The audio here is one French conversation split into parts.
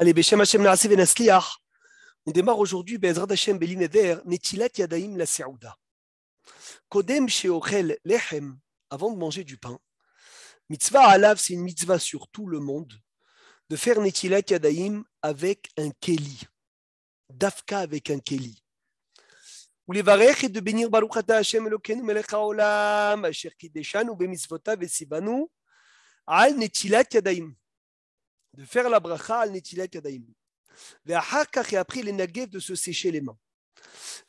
Allez, Beshem Hashem Naaseh. On démarre aujourd'hui, Bezrat Hashem Belineder, Netilat Yadaim la Seouda. Kodem Sheochel Lechem, avant de manger du pain. Mitzvah Alav, c'est une mitzvah sur tout le monde, de faire Netilat Yadaim avec un Keli. Dafka avec un Keli. Ou les varech et de bénir Baruch Ata Hashem Elokeinu Melech HaOlam, Asher Kideshanu Bemitzvotav Al Netilat Yadaim de faire la bracha al netilat yadayim. Et après les nagev de se sécher les mains.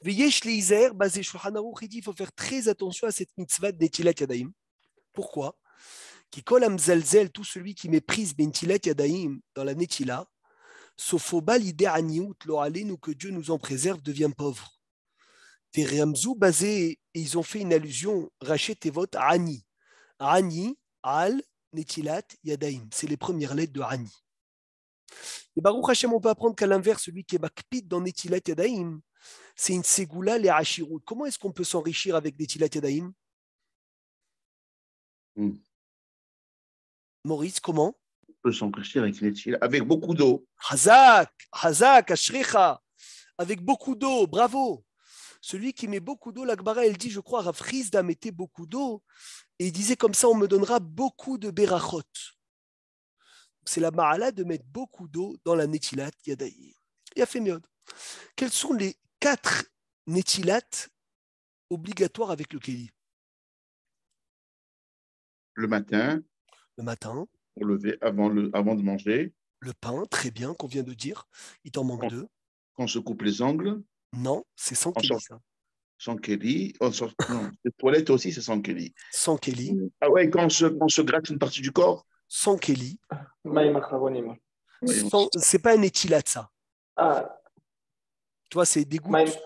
Il dit il faut faire très attention à cette mitzvah de netilat yadayim. Pourquoi? Qui kol amzalzel, tout celui qui méprise bentilat yadayim dans la netila, sofoba l'idée aniout ou que Dieu nous en préserve, devient pauvre. Teremzou basé, ils ont fait une allusion, rachet tevot ani. Ani, al, Netilat Yadaim. C'est les premières lettres de Hani. Et Baruch Hashem, on peut apprendre qu'à l'inverse, celui qui est Makpid dans Netilat Yadaim, c'est une Segula les Hashirut. Comment est-ce qu'on peut s'enrichir avec Netilat Yadaim? Hmm. Maurice, comment? On peut s'enrichir avec Netilat, avec beaucoup d'eau. Hazak, Hazak, Ashricha, avec beaucoup d'eau, bravo. Celui qui met beaucoup d'eau, l'Akbara, elle dit, je crois, Rafrizda mettait beaucoup d'eau, et il disait comme ça, on me donnera beaucoup de berachot. C'est la ma'ala de mettre beaucoup d'eau dans la netilat yadaï. Il a fait mieux. Quels sont les quatre netilat obligatoires avec le kéli Le matin. Le matin. Pour lever avant, le, avant de manger. Le pain, très bien, qu'on vient de dire. Il t'en manque deux. Quand on se coupe les ongles. Non, c'est sans kéli, ça. Sans Kelly. Oh, non, les toilettes aussi, c'est sans Kelly. Sans Kelly. Ah ouais, quand on se, on se gratte une partie du corps Sans Kelly. C'est pas un étilat, ça. Ah. Tu vois, c'est des gouttes.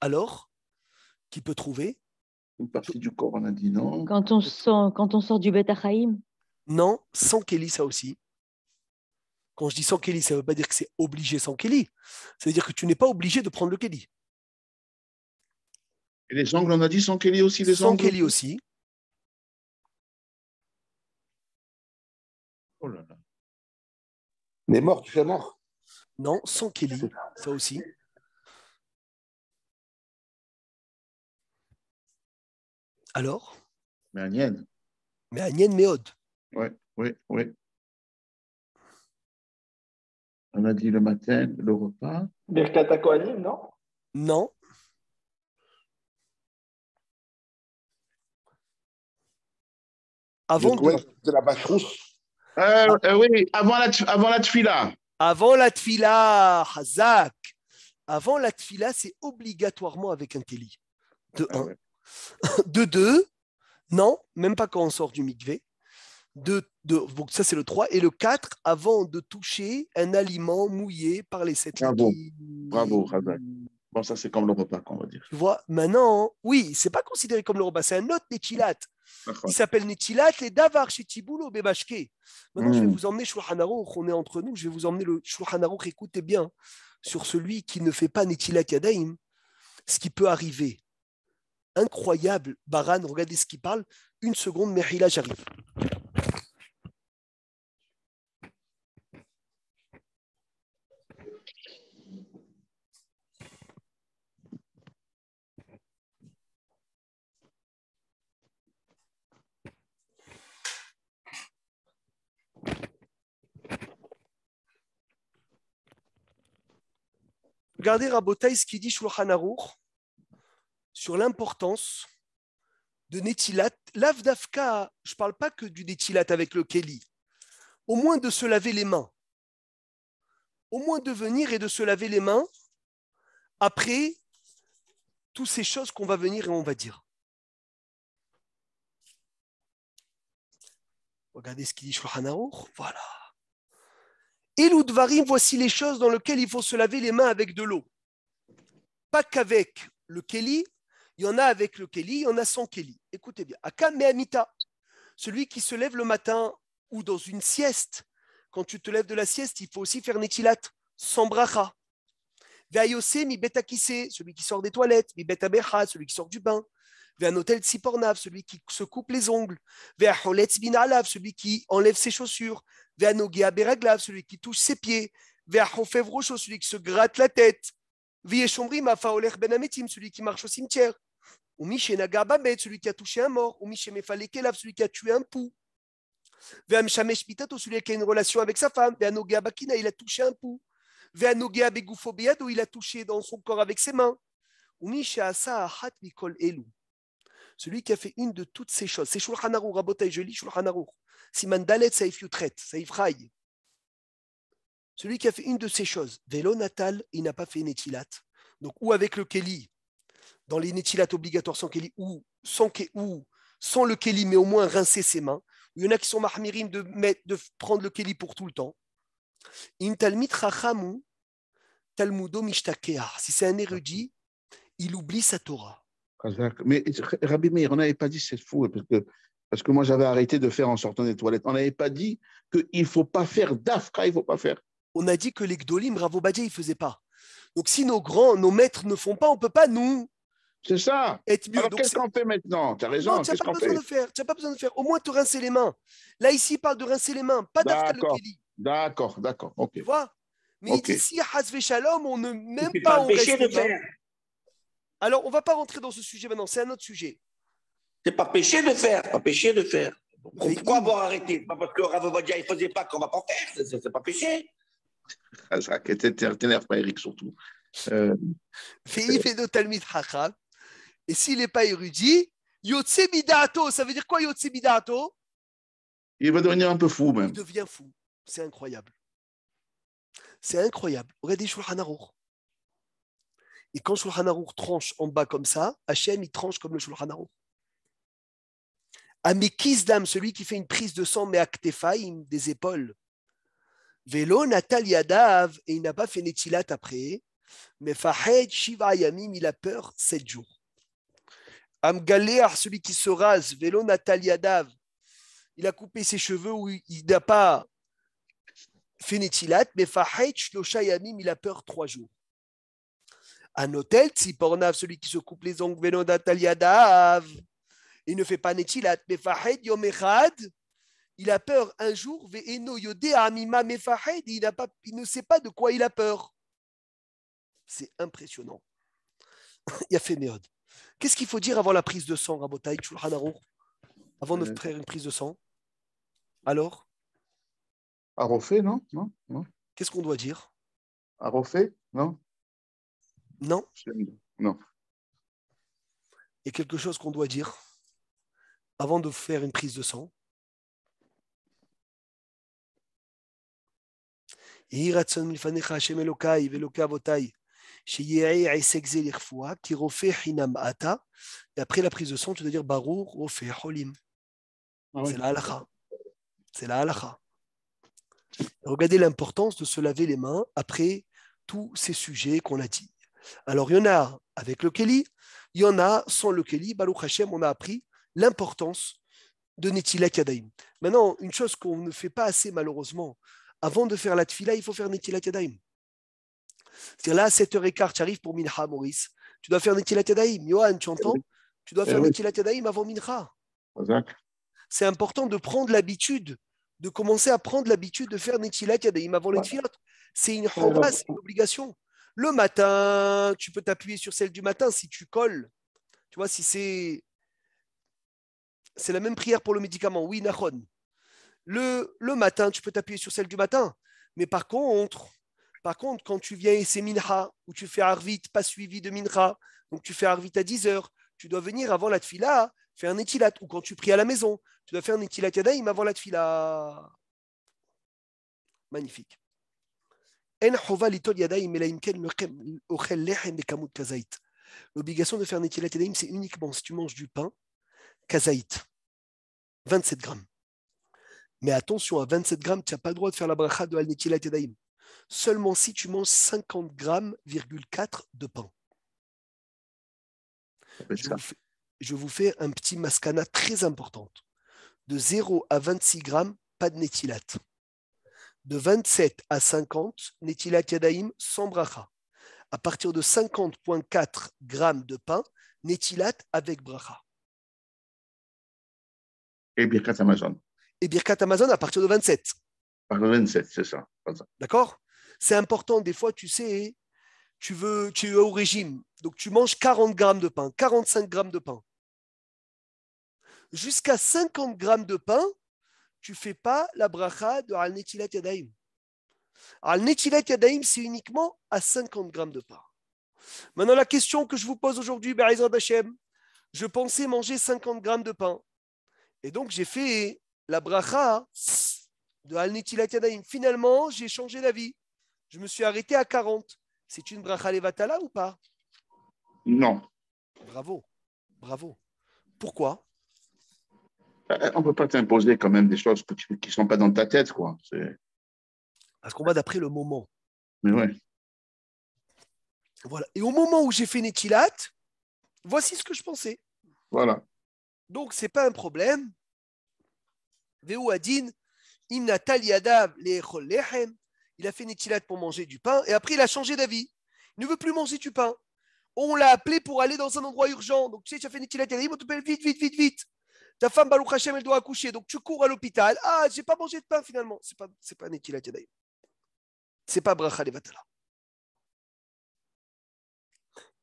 Alors Qui peut trouver? Une partie du corps, on a dit non. Quand on sort, quand on sort du Beth Non, sans Kelly, ça aussi. Quand je dis sans Kelly, ça ne veut pas dire que c'est obligé sans Kelly. Ça veut dire que tu n'es pas obligé de prendre le Kelly. Et les ongles, on a dit sans Kelly aussi les Sans Kelly aussi. Oh là là. Mais mort, tu fais mort. Non, sans Kelly, ça aussi. Alors? Mais Agnène. Mais Agnène Méode. Oui, oui, oui. On a dit le matin, le repas. Birkat Kohanim, non? Non. Avant de... de la vache rousse. Euh, euh, oui, avant la, avant la tfila. Avant la tfila, Hazak. Avant la tfila, c'est obligatoirement avec un teli. De ah un. De deux, non, même pas quand on sort du mikvé de, donc ça c'est le 3, et le 4, avant de toucher un aliment mouillé par les sept Bravo, bravo, Razak. Bon, ça c'est comme le repas qu'on va dire. Tu vois, maintenant, oui, c'est pas considéré comme le repas, c'est un autre Netilat. Il s'appelle Netilat et Davar chez Tiboulo Bebashke. Maintenant, je vais hmm. vous emmener Shulchan on est entre nous, je vais vous emmener le Shulchan écoutez bien, sur celui qui ne fait pas Netilat Yadaim, ce qui peut arriver. Incroyable, Baran, regardez ce qu'il parle. Une seconde, Mehila, j'arrive. Regardez Rabotai ce qu'il dit Shulchan sur l'importance de Netilat. L'Avdafka, je ne parle pas que du Netilat avec le Keli, au moins de se laver les mains. Au moins de venir et de se laver les mains après toutes ces choses qu'on va venir et on va dire. Regardez ce qu'il dit Shulchan. Voilà. Et l'Udvarim, voici les choses dans lesquelles il faut se laver les mains avec de l'eau. Pas qu'avec le Keli, il y en a avec le Keli, il y en a sans Keli. Écoutez bien. Akam Mehamita, celui qui se lève le matin ou dans une sieste. Quand tu te lèves de la sieste, il faut aussi faire Netilat, sans bracha. Veayose mi betakise, celui qui sort des toilettes, mi betabecha, celui qui sort du bain. un hôtel sipornav, celui qui se coupe les ongles. Veacholetz binalav, celui qui enlève ses chaussures. Ve'anogea beraglav, celui qui touche ses pieds. Ve'achofev rocho, celui qui se gratte la tête. Ve'yeshomrim afaoler ben ametim, celui qui marche au cimetière. Ou mishenaga babet, celui qui a touché un mort. Ou mishemefalekelav, celui qui a tué un pou. Ve'amshamesh pitato, celui qui a une relation avec sa femme. Ve'anogea bakina, il a touché un pou. Ve'anogea begufo beyado, il a touché dans son corps avec ses mains. Ou misheasa ahat mikol elu. Celui qui a fait une de toutes ces choses. C'est Shulchan Aruch, Rabotai, je lis Shulchan. Siman Dalet Saif Yutret, Saif Rai. Celui qui a fait une de ces choses, Vélo natal, il n'a pas fait Netilat. Donc, ou avec le Keli, dans les Netilat obligatoires sans Keli, ou sans, ou sans le Keli, mais au moins rincer ses mains. Il y en a qui sont mahmirim de, mettre, de prendre le Keli pour tout le temps. In Talmid Chachamu, Talmudo Mishtakea. Si c'est un érudit, il oublie sa Torah. Mais Rabbi Meir, on n'avait pas dit c'est fou, parce que, parce que moi j'avais arrêté de faire en sortant des toilettes. On n'avait pas dit qu'il ne faut pas faire d'afka, il ne faut pas faire. on a dit que les Gdolim, Rav Obadiah, ils ne faisaient pas. Donc si nos grands, nos maîtres ne font pas, on ne peut pas, nous, C'est ça. être mieux. Alors qu'est-ce qu'on fait maintenant? Tu as raison, non, tu n'as pas besoin fait? de faire. Tu n'as pas besoin de faire. Au moins te rincer les mains. Là, ici, il parle de rincer les mains, pas d'afka le D'accord. D'accord, d'accord, ok. Tu vois? Mais Ok. ici, Hasve Shalom, on ne même pas pas on reste de faire. Alors, on ne va pas rentrer dans ce sujet maintenant, c'est un autre sujet. C'est pas péché de faire, pas péché de faire. Pourquoi il- avoir arrêté? Pas parce que Rav Ovadia il faisait pas qu'on va pas faire, c'est- pas péché. Et t'énerve pas, Eric, surtout. Euh. Et s'il n'est pas érudit, Yotse Midato, ça veut dire quoi Yotse Midato? Il va devenir un peu fou, Il même. devient fou. C'est incroyable. C'est incroyable. Regardez Shulchan Aruch. Et quand Shulchan Aruch tranche en bas comme ça, Hachem, il tranche comme le Shulchan Aruch. Amikis dam, celui qui fait une prise de sang, mais aktefaim, des épaules. Vélo natal yadav, et il n'a pas fait après. Mais fahed shiva yamim, il a peur sept jours. Amgaléar, celui qui se rase, vélo natal yadav, il a coupé ses cheveux ou il n'a pas fait mais fahed shlosha yamim, il a peur trois jours. Un hôtel, Tzipornav, celui qui se coupe les ongles, vélo natal yadav, il ne fait pas echad, il a peur un jour, il, n'a pas- il ne sait pas de quoi il a peur. C'est impressionnant. il a fait méode. Qu'est-ce qu'il faut dire avant la prise de sang, Rabotai, Avant de Euh. faire une prise de sang? Alors, refaire, non? Non Non qu'est-ce qu'on doit dire? Refaire Non Non? Non. Il y a quelque chose qu'on doit dire? avant de faire une prise de sang. Et après la prise de sang, tu dois dire Barour, Holim. Ah C'est la. C'est la. Regardez l'importance de se laver les mains après tous ces sujets qu'on a dit. Alors, il y en a avec le Kelly, il y en a sans le Kelly. Baruch Hashem, on a appris l'importance de Netilat Yadayim. Maintenant, une chose qu'on ne fait pas assez malheureusement, avant de faire la tfila, il faut faire Netilat Yadayim. C'est-à-dire là, à 7h15, tu arrives pour Mincha, Maurice. Tu dois faire Netilat Yadayim. Johan, tu entends? Tu dois Eh faire oui. Netilat Yadayim avant Mincha Kazakh. c'est important de prendre l'habitude, de commencer à prendre l'habitude de faire Netilat Yadayim avant les tfilot. C'est une c'est une obligation. Le matin, tu peux t'appuyer sur celle du matin si tu colles. Tu vois, si c'est. C'est la même prière pour le médicament. Oui, Nachon. Le, matin, tu peux t'appuyer sur celle du matin. Mais par contre, par contre, quand tu viens et c'est Mincha, ou tu fais Arvit pas suivi de Mincha, donc tu fais Arvit à 10 heures, tu dois venir avant la tfila, faire un Netilat. Ou quand tu pries à la maison, tu dois faire un Netilat Yadayim avant la tfila. Magnifique. L'obligation de faire Netilat Yadayim, c'est uniquement si tu manges du pain, kazaït, 27 grammes. Mais attention, à 27 grammes, tu n'as pas le droit de faire la bracha de al Yadayim. Seulement si tu manges 50 grammes, 4 de pain. Je vous, fais, je vous fais un petit mascana très importante. De 0 à 26 grammes, pas de Netilat. De 27 à 50, Netilat Yadaim sans bracha. À partir de 50,4 grammes de pain, Netilat avec bracha. Et Birkat Amazon. Et Birkat Amazon à partir de 27. Par 27, c'est ça. D'accord? C'est important, des fois, tu sais, tu veux, tu es au régime, donc tu manges 40 grammes de pain, 45 grammes de pain. Jusqu'à 50 grammes de pain, tu fais pas la bracha de al netilat yadaim. Al netilat yadaim, c'est uniquement à 50 grammes de pain. Maintenant, la question que je vous pose aujourd'hui, Be'ezrat Hashem, je pensais manger 50 grammes de pain. Et donc, j'ai fait la bracha de Al Netilat Yadayim. Finalement, j'ai changé d'avis. Je me suis arrêté à 40. C'est une bracha levatala ou pas? Non. Bravo. Bravo. Pourquoi? Euh, On ne peut pas t'imposer quand même des choses qui ne sont pas dans ta tête, quoi. Parce qu'on va d'après le moment. Mais ouais. Voilà. Et au moment où j'ai fait Netilat, voici ce que je pensais. Voilà. Donc, ce n'est pas un problème. Il a fait Netilat pour manger du pain et après il a changé d'avis. Il ne veut plus manger du pain. On l'a appelé pour aller dans un endroit urgent. Donc, tu sais, tu as fait Netilat Yadayim, on t'appelle vite, vite, vite, vite. Ta femme, Baruch Hashem, elle doit accoucher. Donc, tu cours à l'hôpital. Ah, j'ai pas mangé de pain finalement. C'est pas, c'est pas Yadayim. C'est pas Bracha Levatala.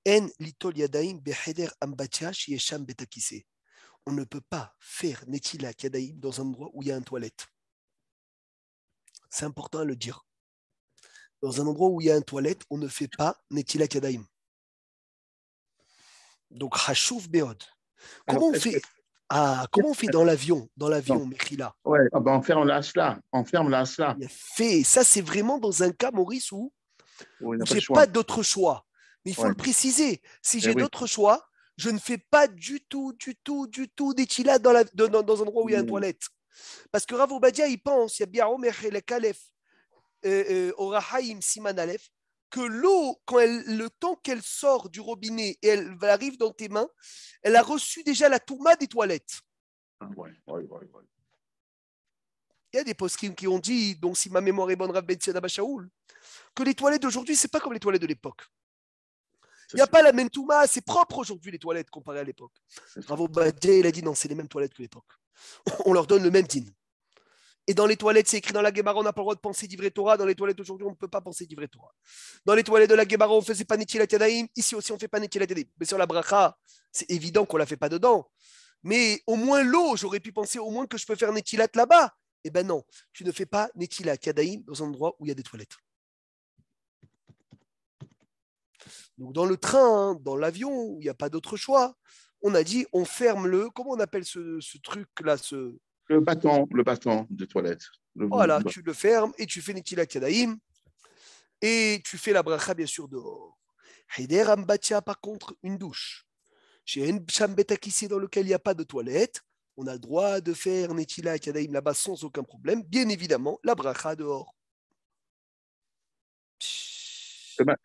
En litol beheder ambatia shiesham betakise. On ne peut pas faire netilat yadaim dans un endroit où il y a une toilette. C'est important à le dire. Dans un endroit où il y a une toilette, on ne fait pas netilat yadaim. Donc hashuv beod. Comment Alors, on fait Ah, comment on fait dans l'avion Dans l'avion, Mechila. Ouais, ah ben, on ferme la cela. On ferme la fait. Ça, c'est vraiment dans un cas, Maurice, où pas j'ai pas d'autre choix. Mais il faut Ouais. le préciser. Si Eh j'ai oui. d'autres choix, je ne fais pas du tout, du tout, du tout d'étila dans, la, dans, dans- dans un endroit où il y a une Mm. toilette. Parce que Rav Obadia, il pense, il y a bien Omer el Kalef, Orahaim Siman Aleph, que l'eau, quand elle, le temps qu'elle sort du robinet et elle arrive dans tes mains, elle a reçu déjà la touma des toilettes. Ah, ouais, ouais, ouais, ouais. Il y a des poskim qui ont dit, donc si ma mémoire est bonne, Rav Ben Tzedab Shaoul, que les toilettes d'aujourd'hui, c'est pas comme les toilettes de l'époque. Il n'y a pas la même touma, c'est propre aujourd'hui les toilettes comparé à l'époque. Bravo Badia, il a dit non, c'est les mêmes toilettes que l'époque. On leur donne le même din. Et dans les toilettes, c'est écrit dans la Gemara, on n'a pas le droit de penser d'ivrer Torah. Dans les toilettes aujourd'hui, on ne peut pas penser d'ivrer Torah. Dans les toilettes de la Gemara, on faisait pas Netilat Yadayim. Ici aussi, on fait pas Netilat Yadayim. Mais sur la bracha, c'est évident qu'on la fait pas dedans. Mais au moins l'eau, j'aurais pu penser au moins que je peux faire Netilat là-bas. Eh ben non, tu ne fais pas Netilat Yadayim dans un endroit où il y a des toilettes. Donc dans le train, dans l'avion, il n'y a pas d'autre choix, on a dit on ferme le. Comment on appelle ce, ce truc-là ce... Le bâton, le bâton de toilette. Le- Voilà, tu le fermes et tu fais Netilat Yadaim et tu fais la bracha bien sûr dehors. Heider Ambatia, par contre, une douche. Chez un Betakissi dans lequel il n'y a pas de toilette, on a le droit de faire Netilat Yadaim là-bas sans aucun problème. Bien évidemment, la bracha dehors.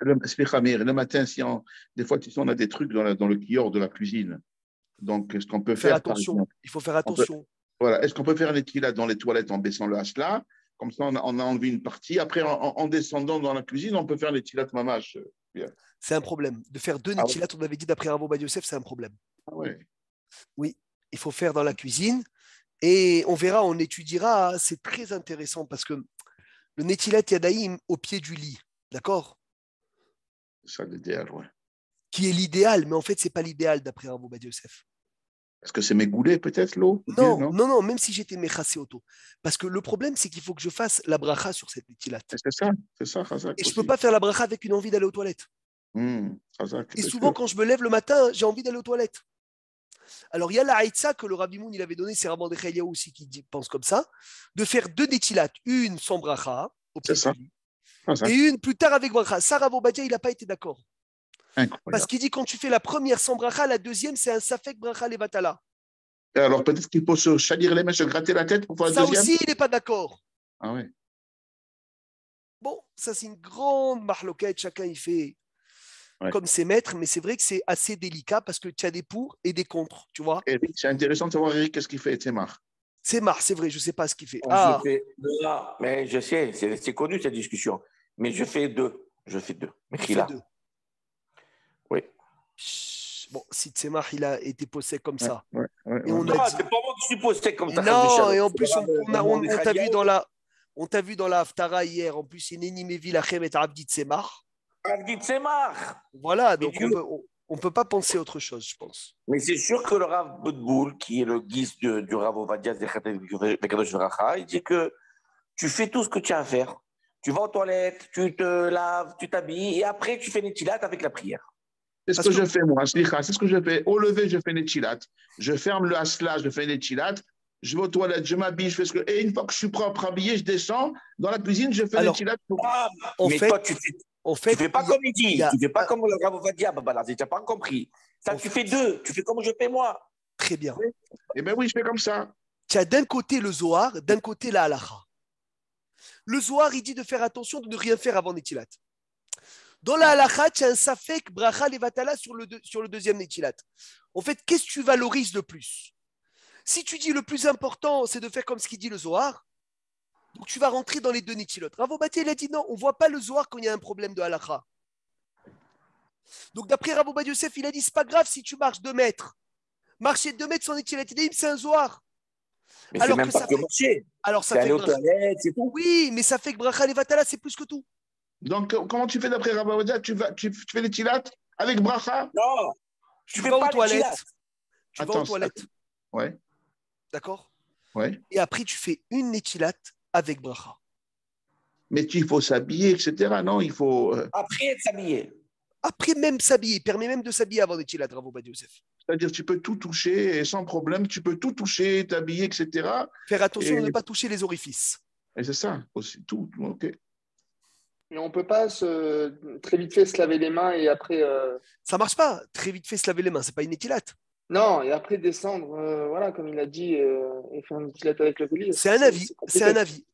Le, matin, si on, des fois, tu sais, on a des trucs dans, la- dans le kiosque de la cuisine. Donc, ce qu'on peut Faire faire, attention, exemple, il faut faire peut- attention. voilà, est-ce qu'on peut faire un équilibre dans les toilettes en baissant le hasla? Comme ça, on a, on a enlevé une partie. Après, en, en- en descendant dans la cuisine, on peut faire l'équilibre mamache. C'est un problème. De faire deux Ah. Netilat, on avait dit d'après Ravo Yosef, c'est un problème. Ah ouais. il faut faire dans la cuisine. Et on verra, on étudiera. C'est très intéressant parce que le Netilat Yadaïm au pied du lit, d'accord? Ça l'idéal, ouais. Qui est l'idéal, mais en fait, c'est pas l'idéal d'après Rav Ovadia Yosef. Est-ce que c'est mégoulé, peut-être, l'eau? Non, non, non, même si j'étais méchassé auto. Parce que le problème, c'est qu'il faut que je fasse la bracha sur cette Netilat. C'est ça, c'est ça. Et je aussi. peux pas faire la bracha avec une envie d'aller aux toilettes. Khazak, Et souvent, quand je me lève le matin, j'ai envie d'aller aux toilettes. Alors, il y a la haïtza que le Rabbi Moun il avait donné, c'est Rabban Dechaïa aussi qui dit- pense comme ça, de faire deux Netilat, une sans bracha, au pied et une plus tard avec bracha. Ça, Rav Ovadia, il n'a pas été d'accord. Parce qu'il dit quand tu fais la première sans bracha, la deuxième, c'est un safek bracha levatala. Et alors, peut-être qu'il faut se chalir les mains, se gratter la tête pour faire la Ça deuxième aussi, il n'est pas d'accord. Ah ouais. Bon, ça, c'est une grande marloquette. Chacun, il fait Ouais. comme ses maîtres, mais c'est vrai que c'est assez délicat parce que tu as des pour et des contre, tu vois. Eric, c'est intéressant de savoir, Eric, qu'est-ce qu'il fait, Temar. C'est marre, c'est vrai, je ne sais pas ce qu'il fait. Je Ah, fais deux. mais je sais, c'est c'est connu cette discussion. Mais je fais deux. Je fais deux. Il là deux. Oui. Bon, si Tsemar, il a été posé comme ça. Ouais, ouais, Et ouais. on Non, a dit- c'est pas moi qui suis posté comme ça. Non, et en plus, on, on a- on- on t'a vu dans la. On t'a vu dans la Haftara hier, en plus, Inenimevi Lachem et Abdit Semar. Avdit Semar. Voilà, donc on peut, on- on peut pas penser autre chose, je pense. Mais c'est sûr que le Rav Boudboul, qui est le guise de- du Rav Ovadia il dit que tu fais tout ce que tu as à faire. Tu vas aux toilettes, tu te laves, tu t'habilles, et après tu fais Netilat avec la prière. C'est ce que que- je fais, moi, slicha, c'est ce que je fais. Au lever, je fais les chilat. Je ferme le asla, je fais les chilat. Je vais aux toilettes, je m'habille, je fais ce que. Et une fois que je suis propre, habillé, je descends dans la cuisine, je fais chilat. Ah, mais fait, toi, tu fais, tu fait, fais pas comme il dit, a- tu fais pas comme le Rav Ovadia, tu n'as pas compris. Ça, tu fait- fais deux, tu fais comme je fais moi. très bien. Eh bien oui, je fais comme ça. Tu as d'un côté le Zohar, d'un côté la halacha. Le Zohar, il dit de faire attention de ne rien faire avant Netilat. Dans la halacha, tu as un safek, bracha, levatala sur le, sur le deuxième Netilat. En fait, qu'est-ce que tu valorises le plus? Si tu dis le plus important, c'est de faire comme ce qu'il dit le Zohar, donc tu vas rentrer dans les deux Netilot. Ravo Bati, il a dit non, on ne voit pas le Zohar quand il y a un problème de halacha. Donc d'après Ravo Bati Yosef, il a dit c'est pas grave si tu marches deux mètres. Marcher deux mètres sans Netilat, c'est un Zohar. Mais c'est Alors même que pas ça que fait- marcher. Alors ça C'est fait aux toilettes, c'est tout. Oui, mais ça fait que Bracha Levatala, c'est plus que tout. Donc, comment tu fais d'après Rabawadia tu, vas, tu, tu fais les avec bracha? Non, Tu tu fais vas pas aux toilettes. Tu vas Attends, aux toilettes. Ouais, D'accord? Ouais. Et après, tu fais une Netilat avec Bracha. Mais tu- il faut s'habiller, etc. Non, il faut. euh, Après être s'habiller. Après, même s'habiller. Il permet même de s'habiller avant Netilat, Ravo Badi Yosef. C'est-à-dire, tu peux tout toucher et sans problème, tu peux tout toucher, t'habiller, etc. Faire attention Et- de ne pas toucher les orifices. Et c'est ça aussi, tout. Ok. Mais on peut pas se, très vite fait se laver les mains et après. euh, Ça marche pas. Très vite fait se laver les mains. C'est pas une Netilat. Non, et après descendre, euh, voilà, comme il a dit, euh, et faire une petite avec le colis. C'est un avis. C'est un avis.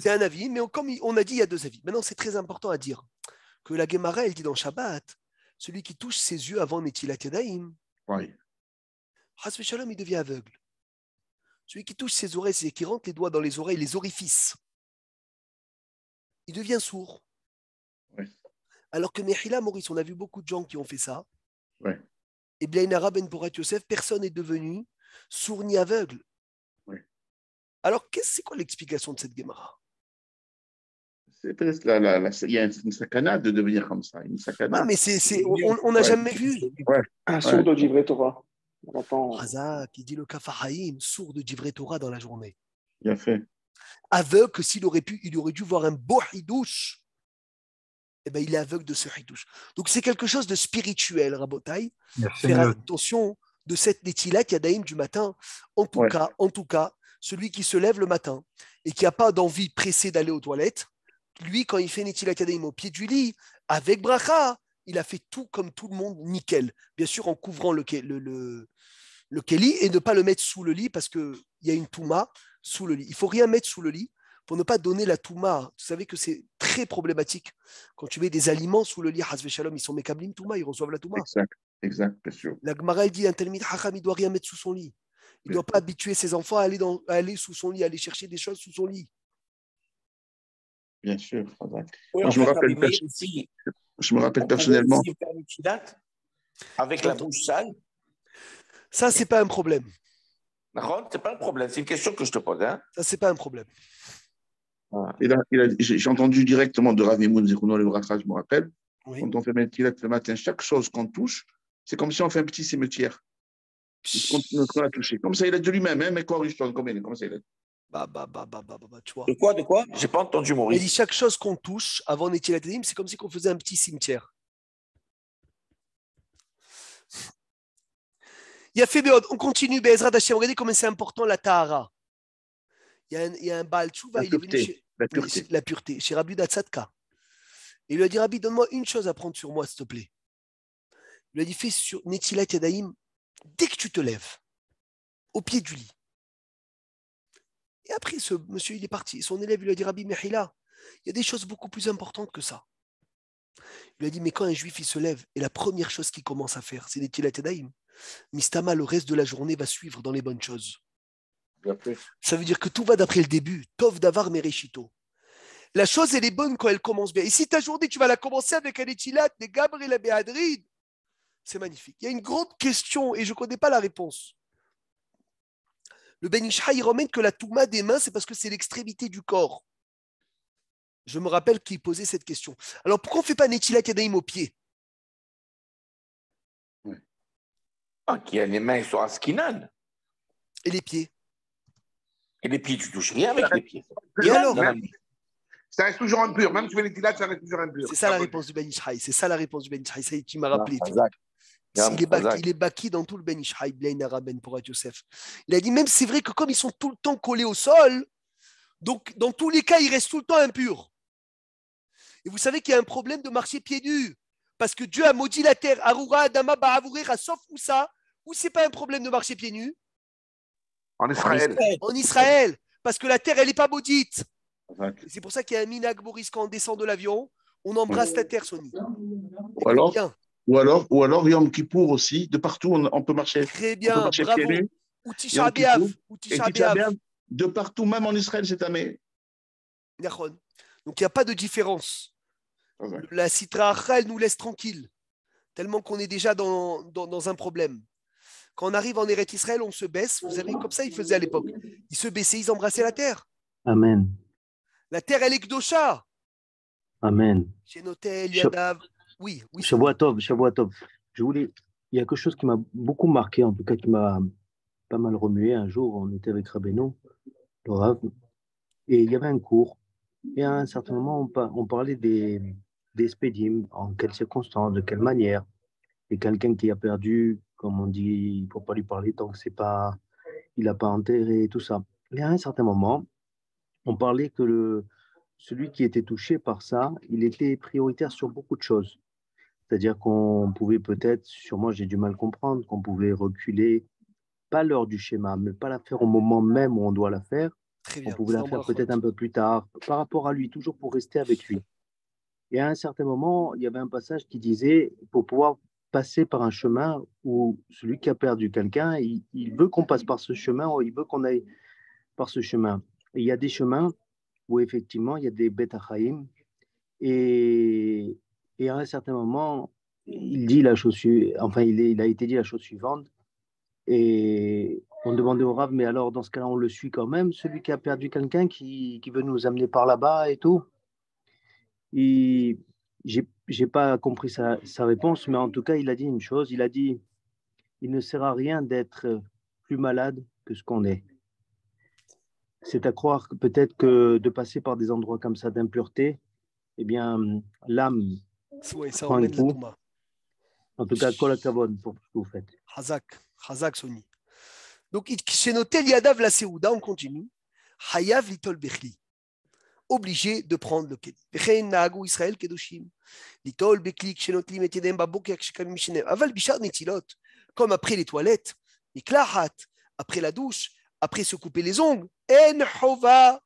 C'est un avis. Mais on- comme on a dit, il y a deux avis. Maintenant, c'est très important à dire que la Gemara, elle dit dans Shabbat celui qui touche ses yeux avant Netilat Yadayim, Shalom, il devient aveugle. Celui qui touche ses oreilles, c'est qui rentre les doigts dans les oreilles, les orifices. Il devient sourd. Alors que Mechila Maurice, on a vu beaucoup de gens qui ont fait ça. Ouais. Et bien Arabe Ben Porat Yosef, personne n'est devenu sourd ni aveugle. Alors, qu'est-ce- c'est quoi l'explication de cette Gemara C'est peut-être la- la- la- il y a une sakana de devenir comme ça. Une sakana. Ouais, mais c'est, c'est- on n'a Ouais. jamais vu. Un sourd de Divrei Torah. On entend. Razak, qui dit le Kafahaïm, sourd de Divrei Torah dans la journée. Bien fait. aveugle que s'il aurait pu, il aurait dû voir un beau hidouche. Eh ben, il est aveugle de ce hidouche. Donc c'est quelque chose de spirituel, Rabotai. Faire attention de cette Netilat Yadaïm du matin. En tout Ouais. cas, en tout cas, celui qui se lève le matin et qui n'a pas d'envie pressée d'aller aux toilettes, lui, quand il fait Netilat Yadaïm au pied du lit, avec bracha, il a fait tout comme tout le monde, nickel. Bien sûr, en couvrant le, le, le, le keli et ne pas le mettre sous le lit parce qu'il y a une touma sous le lit. Il faut rien mettre sous le lit pour ne pas donner la touma. Vous savez que c'est très problématique. Quand tu mets des aliments sous le lit, Shalom, ils sont mekablim touma, ils reçoivent la touma. Exact. Exact, bien sûr. La Gemara elle dit un Talmid Hacham, il ne doit rien mettre sous son lit. Il ne doit pas habituer ses enfants à aller, dans, à aller sous son lit, à aller chercher des choses sous son lit. Bien sûr. Oui, Moi, je me rappelle Je me rappelle personnellement. Avec la bouche sale. Ça, c'est pas un problème. C'est pas un problème, c'est une question que je te pose. Hein? Ça, c'est pas un problème. Il a- il a- J'ai entendu directement de Ravi Moun Zikouno le Bracha, je me rappelle. Oui. Quand on fait le matin, chaque chose qu'on touche, c'est comme si on fait un petit cimetière. A touché. Comme ça, il a dit lui-même, hein, mais quoi, comme il est, comme ça, il a dit. Bah, bah, bah, bah, bah, bah, bah, tu vois. De quoi, de quoi? J'ai pas entendu Il Maurice. dit chaque chose qu'on touche avant Netilat Yadayim, c'est comme si on faisait un petit cimetière. Il y a fait Béod. On continue, Bezrat Hashem. Regardez comment c'est important la Tahara. Il y a un, il y a un Baal Tshuva, La il est venu pureté. chez, La oui, pureté. la pureté, chez Rabbi Datsatka. Il lui a dit, Rabbi, donne-moi une chose à prendre sur moi, s'il te plaît. Il lui a dit, fais sur Netilat Yadayim dès que tu te lèves, au pied du lit. Et après, ce monsieur, il est parti. Son élève, il lui a dit, Rabbi Mehila, il y a des choses beaucoup plus importantes que ça. Il lui a dit, mais quand un juif, il se lève, et la première chose qu'il commence à faire, c'est Netilat Yadayim, Mistama, le reste de la journée, va suivre dans les bonnes choses. Ça veut dire que tout va d'après le début. Tov davar mereshito. La chose, elle est bonne quand elle commence bien. Et si ta journée, tu vas la commencer avec un étilat, des gabres et la béadride, c'est magnifique. Il y a une grande question et je ne connais pas la réponse. Le Ben Ishra, il ramène que la touma des mains, c'est parce que c'est l'extrémité du corps. Je me rappelle qu'il posait cette question. Alors pourquoi on ne fait pas Netilat Yadaim au pied? Ah, qui a les mains sur Askinan. et les pieds Et les pieds, tu touches rien avec les pieds. Et alors? Ça reste toujours impur. Même si tu fais les tilats, ça reste toujours impur. C'est ça la réponse du Ben. C'est ça la réponse du Ben. Ça, tu m'as rappelé. Il est, baki, Razak. il est baki dans tout le Ben Ishraï, Blaine Araben pour Yosef. Il a dit même c'est vrai que comme ils sont tout le temps collés au sol, donc dans tous les cas, ils restent tout le temps impurs. Et vous savez qu'il y a un problème de marcher pieds nus. Parce que Dieu a maudit la terre. Arura, Adama, Ba'avurera, sauf où ça Où c'est pas un problème de marcher pieds nus? En Israël. En Israël. Parce que la terre, elle n'est pas maudite. C'est pour ça qu'il y a un minag Boris quand on descend de l'avion, on embrasse la terre, Sony. Ou alors, Bien, ou alors, ou alors Yom Kippour aussi. De partout, on, on peut marcher. très on peut bien, marcher bravo. pieds nus. Ou Tisha B'Av, bien, de partout, même en Israël, amé. Nachon. Donc il n'y a pas de différence. Razak. La Sitra Acha, elle nous laisse tranquille, tellement qu'on est déjà dans, dans, dans un problème. Quand on arrive en Eret Israël, on se baisse. Vous savez, comme ça, ils faisaient à l'époque. Ils se baissaient, ils embrassaient la terre. Amen. La terre, elle est Kdosha. Amen. Chez Notel, Yadav. Oui, oui. Shavuatov, Shavuatov. Je voulais. Il y a quelque chose qui m'a beaucoup marqué, en tout cas qui m'a pas mal remué. Un jour, on était avec Rabbeinu, le Rav, et il y avait un cours. Et à un certain moment, on, par- on parlait des, des spédimes, en quelles circonstances, de quelle manière. Et quelqu'un qui a perdu, comme on dit, il ne faut pas lui parler tant que c'est pas, il n'a pas enterré, tout ça. Et à un certain moment, on parlait que le, celui qui était touché par ça, il était prioritaire sur beaucoup de choses. C'est-à-dire qu'on pouvait peut-être, sûrement j'ai du mal à comprendre, qu'on pouvait reculer, pas l'heure du schéma, mais pas la faire au moment même où on doit la faire. Très On pouvait la faire peut-être un peu plus tard, par rapport à lui, toujours pour rester avec lui. Et à un certain moment, il y avait un passage qui disait, pour pouvoir passer par un chemin où celui qui a perdu quelqu'un, il, il veut qu'on passe par ce chemin, ou il veut qu'on aille par ce chemin. Et il y a des chemins où effectivement, il y a des bêtes achaïm. Et, et à un certain moment, il dit la chose, enfin, il, a été dit la chose suivante. Et on demandait au Rav, mais alors dans ce cas-là, on le suit quand même, celui qui a perdu quelqu'un qui, veut nous amener par là-bas et tout. Et j'ai pas compris sa, sa réponse, mais en tout cas, il a dit une chose. Il a dit, il ne sert à rien d'être plus malade que ce qu'on est. C'est à croire que peut-être que de passer par des endroits comme ça d'impureté, eh bien, l'âme, Ouais, ça Prends un emmène la coup. Touma. en tout cas, kol hakavod pour ce que vous faites. Hazak, Hazak Sony. Donc, il- chez Notel Yadav la Seouda, on continue. Hayav litol bechli. Obligé de prendre le keli. Vechen naagu Israël kedoshim. Litol bekli kshenotlim et yedem baboker kshekamim shenem. Aval bishar netilot. Comme après les toilettes. Miklahat. Après la douche. Après se couper les ongles. En hova.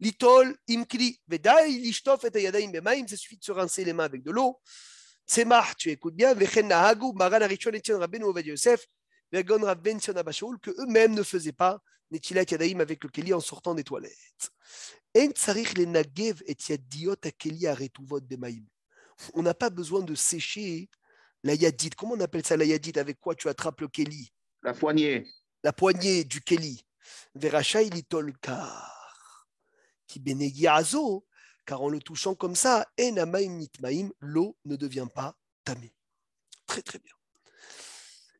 Litol imkli. Vedai lishtof et yadaim bemaim. Ça suffit de se rincer les mains avec de l'eau. Tzemach, tu écoutes bien, Vechen Nahagu, Maran Arichon Etienne Rabbeinu Ovadia Yosef, Vergon Rav Ben Sion Abba Shaul, que eux-mêmes ne faisaient pas Netilat Yadaim avec le Keli en sortant des toilettes. En tsarich le nagev et yadiot a Keli aretuvot bemaim. On n'a pas besoin de sécher la yadite. Comment on appelle ça la yadite Avec quoi tu attrapes le Keli? La poignée. La poignée du Keli. Verachai litol kar. Qui car en le touchant comme ça, nitmaim, l'eau ne devient pas tamée. Très très bien.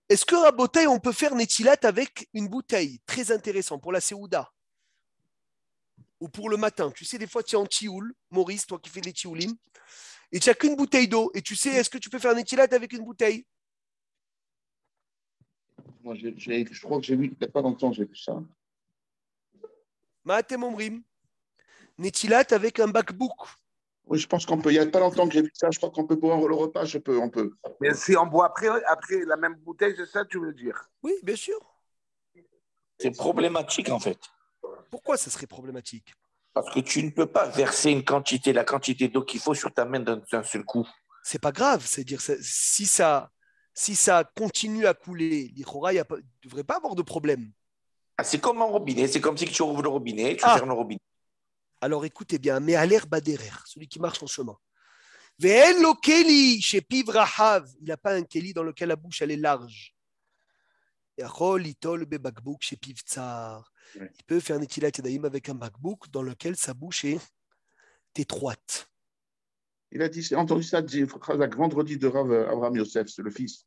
Est-ce que Rabotai, on peut faire Netilat avec une bouteille Très intéressant pour la Seouda. Ou pour le matin? Tu sais, des fois, tu es en tioul, Maurice, toi qui fais les tioulim, et tu n'as qu'une bouteille d'eau. Et tu sais, est-ce que tu peux faire Netilat avec une bouteille? Moi, je crois que j'ai vu, il n'y a pas longtemps, j'ai vu ça. Maatem Omrim. Netilat avec un bakbouk. Oui, je pense qu'on peut. Il n'y a pas longtemps que j'ai vu ça. Je crois qu'on peut boire le repas. Je peux, on peut. Mais si on boit après, après la même bouteille, c'est ça que tu veux dire? Oui, bien sûr. C'est problématique en fait. Pourquoi ça serait problématique? Parce que tu ne peux pas verser une quantité, la quantité d'eau qu'il faut sur ta main d'un seul coup. C'est pas grave. C'est-à-dire, si ça, si ça continue à couler, l'Ichora, il ne devrait pas avoir de problème. Ah, c'est comme un robinet, c'est comme si tu ouvres le robinet, tu Ah. fermes le robinet. Alors écoutez bien, mais à baderer, celui qui marche en chemin. Ve'en lo keli chez Piv Rahav. Il n'a pas un keli dans lequel la bouche elle est large. Il peut faire Netilat Yadayim avec un bakbouk dans lequel sa bouche est étroite. Il a dit, j'ai entendu ça Khazak, vendredi de Rav Abraham Yosef, c'est le fils.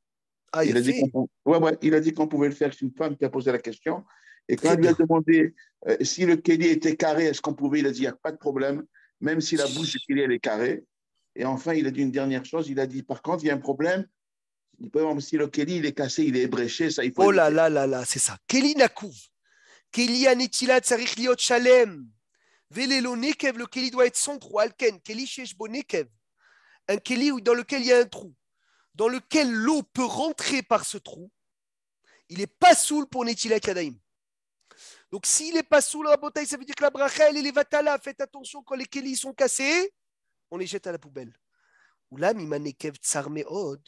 Ah, il, il a dit ouais, ouais, il a dit qu'on pouvait le faire. C'est une femme qui a posé la question. Et quand elle lui a demandé euh, si le Kelly était carré, est-ce qu'on pouvait, il a dit, il n'y a pas de problème, même si la bouche du Kelly, elle est carrée. Et enfin, il a dit une dernière chose. Il a dit, par contre, il y a un problème. Il peut, si le Kelly, il est cassé, il est ébréché, ça, il faut. Oh là là là là, c'est ça. Keli nakouv. Keli anetilat sarich liot shalem. Velelo nekev, le keli doit être sans trou. Alken, keli sheshbo nekev. Un keli où- dans lequel il y a un trou, dans lequel l'eau peut rentrer par ce trou. Il n'est pas saoul pour netilat yadaim. Donc s'il n'est pas saoul, Rabotai, ça veut dire que la bracha, elle est vatala. Faites attention quand les kelis sont cassés, on les jette à la poubelle. Ou là, mimanekev tsar meod.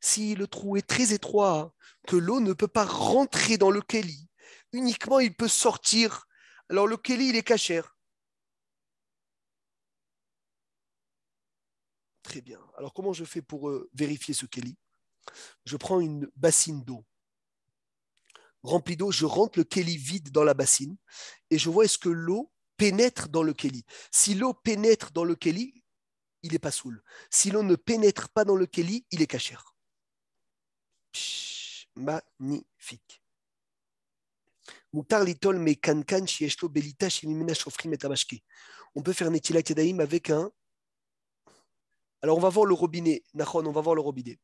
Si le trou est très étroit, que l'eau ne peut pas rentrer dans le keli. Uniquement, il peut sortir. Alors, le keli, il est cachère. Très bien. Alors, comment je fais pour euh, vérifier ce keli Je prends une bassine d'eau remplie d'eau, je rentre le keli vide dans la bassine et je vois est-ce que l'eau pénètre dans le keli. Si l'eau pénètre dans le keli, il n'est pas saoul. Si l'eau ne pénètre pas dans le keli, il est cachère. Magnifique. Moutar litol me kankan belita et. On peut faire netilat yadaim avec un. Alors on va voir le robinet. Nachon, on va voir le robinet.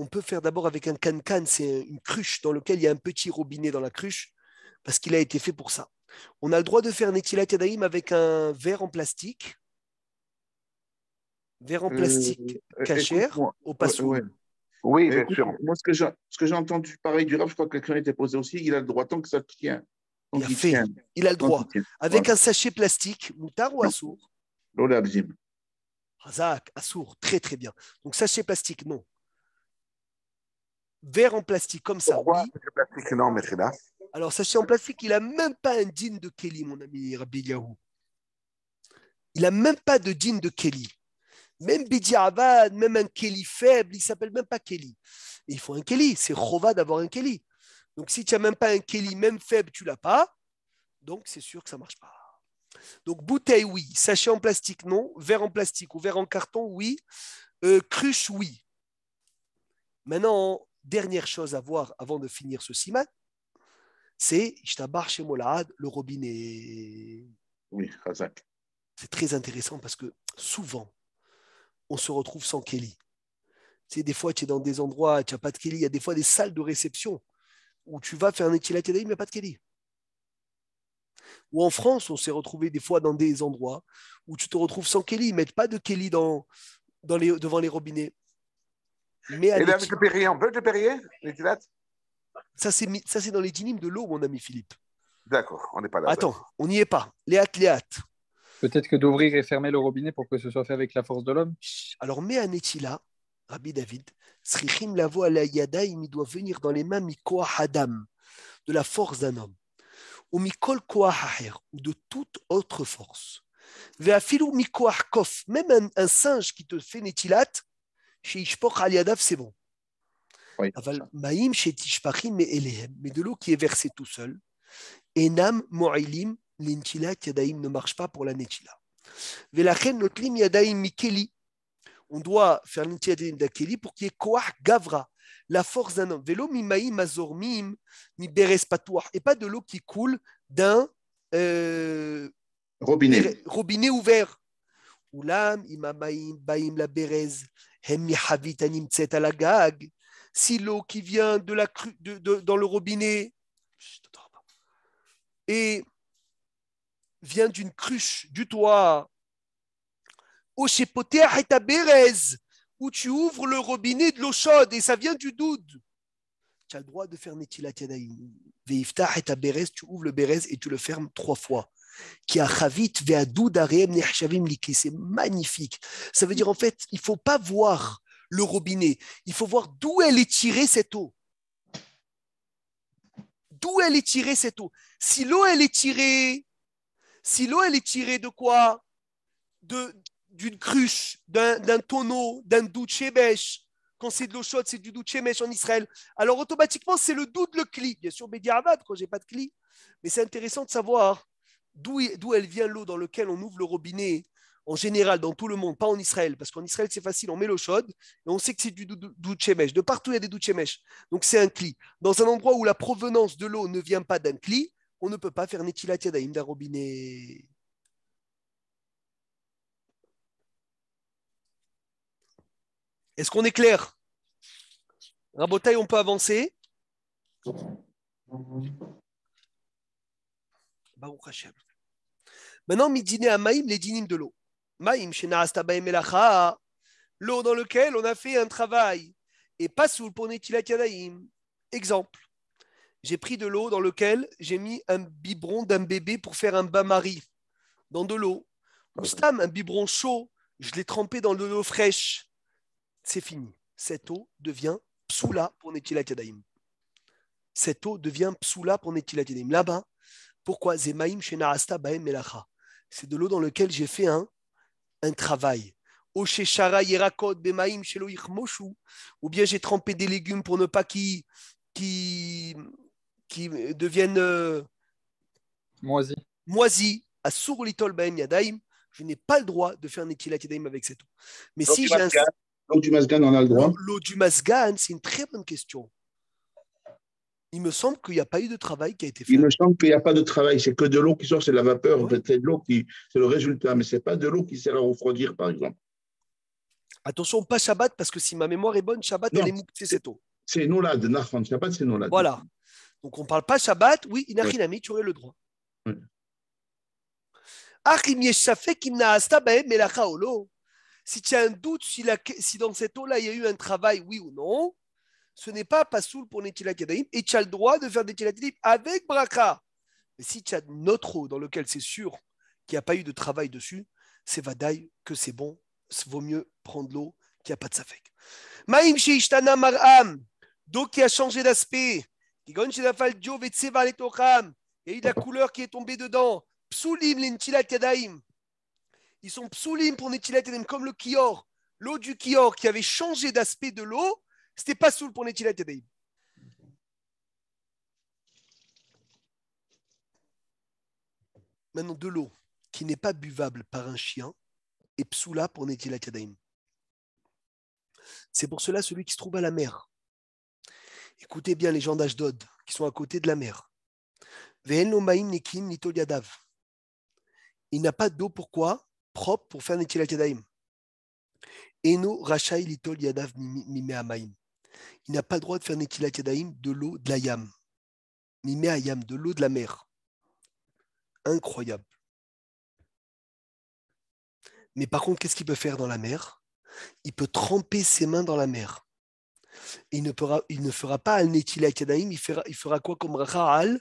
On peut faire d'abord avec un cancan, c'est une cruche dans laquelle il y a un petit robinet dans la cruche, parce qu'il a été fait pour ça. On a le droit de faire netilat yadaim avec un verre en plastique. Verre en Euh, plastique euh, cachère au pas ouais, saoul. ouais. Oui, bien Écoute, sûr. Moi, ce que j'ai entendu pareil du rap, je crois que la question était posée aussi, il a le droit tant que ça tient. Il a fait. tient. Il a le droit. Avec Voilà. un sachet plastique, moutar ou Non. assour Lola. Razak, assour, très très bien. Donc sachet plastique, non. Verre en plastique comme ça, Pourquoi oui. le plastique non, Mechila Alors sachet en plastique, il n'a même pas un digne de Kelly, mon ami Rabbi Yahou. Il n'a même pas de digne de Kelly. Même Bidi Avad, même un Kelly faible, il s'appelle même pas Kelly. Et il faut un Kelly, c'est Chova d'avoir un Kelly. Donc si tu n'as même pas un Kelly, même faible, tu l'as pas. Donc c'est sûr que ça marche pas. Donc bouteille, oui. Sachet en plastique, non. Verre en plastique ou verre en carton, oui. Euh, cruche, oui. Maintenant, dernière chose à voir avant de finir ce siman, c'est le robinet. Oui, Razak. C'est très intéressant parce que souvent, on se retrouve sans Kelly. Tu sais, des fois, tu es dans des endroits, tu n'as pas de Kelly. Il y a des fois des salles de réception où tu vas faire un Etilat Yadayim, il n'y a pas de Kelly. Ou en France, on s'est retrouvé des fois dans des endroits où tu te retrouves sans Kelly. Ils ne mettent pas de Kelly dans, dans les, devant les robinets. Mais Et là, l'Eti- avec le Perrier, on peut le Perrier ça, c'est mis- ça, c'est dans les dynimes de l'eau, mon ami Philippe. D'accord, on n'est pas là. Attends, on n'y est pas. Léat, léat. Peut-être que d'ouvrir et fermer le robinet pour que ce soit fait avec la force de l'homme? Alors, mets un étila, Rabbi David, Srichim lavo ala yadaim, il doit venir dans les mains mikoah hadam, de la force d'un homme, ou mikol koah aher, ou de toute autre force. Ve'afilu mikoah kof, même un, un singe qui te fait netilat, chez Ishpoch c'est bon. Oui, Aval ça. maïm chez Tishpachim mais elehem, mais de l'eau qui est versée tout seul. Enam mo'ilim, l'intilat yadaim ne marche pas pour la netila. Velachen notlim yadaim mikeli, on doit faire l'intiadim d'Akeli pour qu'il y ait koach gavra, la force d'un homme. Vélo mimaïm azormim mi beres patouach, et pas de l'eau qui coule d'un euh, Robinet. robinet ouvert. Oulam imamaïm baïm la berez, Si l'eau qui vient de la cru, dans le robinet et vient d'une cruche du toit, où tu ouvres le robinet de l'eau chaude et ça vient du doud. Tu as le droit de faire Netilat Bérez, tu ouvres le Bérez et tu le fermes trois fois. Qui a chavit ve'adoud areem nechshavim liki. C'est magnifique. Ça veut dire en fait, il faut pas voir le robinet. Il faut voir d'où elle est tirée cette eau. D'où elle est tirée cette eau. Si l'eau elle est tirée, si l'eau elle est tirée de quoi? De, d'une cruche, d'un, tonneau, d'un doute shemesh. Quand c'est de l'eau chaude, c'est du doute en Israël. Alors automatiquement, c'est le doute le cli. Bien sûr, Bédiavad, quand j'ai pas de cli. Mais c'est intéressant de savoir d'où, elle vient l'eau dans laquelle on ouvre le robinet en général dans tout le monde, pas en Israël, parce qu'en Israël c'est facile, on met l'eau chaude et on sait que c'est du douchemesh. De partout il y a des douchemesh. Donc c'est un cli. Dans un endroit où la provenance de l'eau ne vient pas d'un cli, on ne peut pas faire netilat yadaim d'un robinet. Est-ce qu'on est clair? Rabotaille, on peut avancer? Baruch Hashem. Maintenant, midine à Maïm, les dynimes de l'eau. Maïm, l'eau dans laquelle on a fait un travail. Et pas sous Yadaim. Exemple. J'ai pris de l'eau dans laquelle j'ai mis un biberon d'un bébé pour faire un bain-marie dans de l'eau. Ou stam, un biberon chaud, je l'ai trempé dans de l'eau fraîche. C'est fini. Cette eau devient psoula pour Netilat Yadaim. Cette eau devient psoula pour Netilat Yadaim. Là-bas, pourquoi Zemaim Shenaasta Baem Melacha? C'est de l'eau dans laquelle j'ai fait un, un travail. Ou bien j'ai trempé des légumes pour ne pas qu'ils qui, qui deviennent euh, moisis. moisis. À Surulitol Baem Yadaim, je n'ai pas le droit de faire un Netilat Yadaim avec cette eau. Mais L'eau si du j'ai un... L'eau du Masgan, on a le droit. L'eau du Masgan, c'est une très bonne question. Il me semble qu'il n'y a pas eu de travail qui a été fait. Il me semble qu'il n'y a pas de travail, c'est que de l'eau qui sort, c'est la vapeur. En fait, c'est de l'eau qui, c'est le résultat, mais c'est pas de l'eau qui sert à refroidir, par exemple. Attention, pas Shabbat, parce que si ma mémoire est bonne, Shabbat, Non. elle est mouktsé cette eau. C'est Nolad, Nachman, Shabbat, c'est Nolad. Voilà. Donc on ne parle pas Shabbat, oui, Inachinami, tu aurais le droit. Ouais. Si tu as un doute si, la- si dans cette eau-là il y a eu un travail, oui ou non, ce n'est pas pasoul pour Netilat Yadayim et tu as le droit de faire des Netilat Yadayim avec bracha. Mais si tu as une autre eau dans laquelle c'est sûr qu'il n'y a pas eu de travail dessus, c'est vadaï que c'est bon, vaut mieux prendre l'eau qui n'a pas de safek. Maïm sheishtana mar'am, d'eau qui a changé d'aspect. Kigon shedafal dio vetseva letocham. Il y a eu de la couleur qui est tombée dedans. Psulim l'entilat yadaim. Ils sont psulim pour netilat yadaim, comme le kior. L'eau du kior qui avait changé d'aspect de l'eau, c'était pas soul pour netilat yadaim. Maintenant, de l'eau qui n'est pas buvable par un chien est psoula pour netilat yadaim. C'est pour cela celui qui se trouve à la mer. Écoutez bien les gens d'Ashdod qui sont à côté de la mer. Il n'a pas d'eau pourquoi? Propre pour faire netilat yadaim. Eno rachai litol yadav mime amaim. Il n'a pas le droit de faire netilat yadaim de l'eau de la yam. Mime ayam, de l'eau de la mer. Incroyable. Mais par contre, qu'est-ce qu'il peut faire dans la mer? Il peut tremper ses mains dans la mer. Et il ne, fera, il ne fera pas al netilat yadaim, il fera, il fera quoi comme racha al?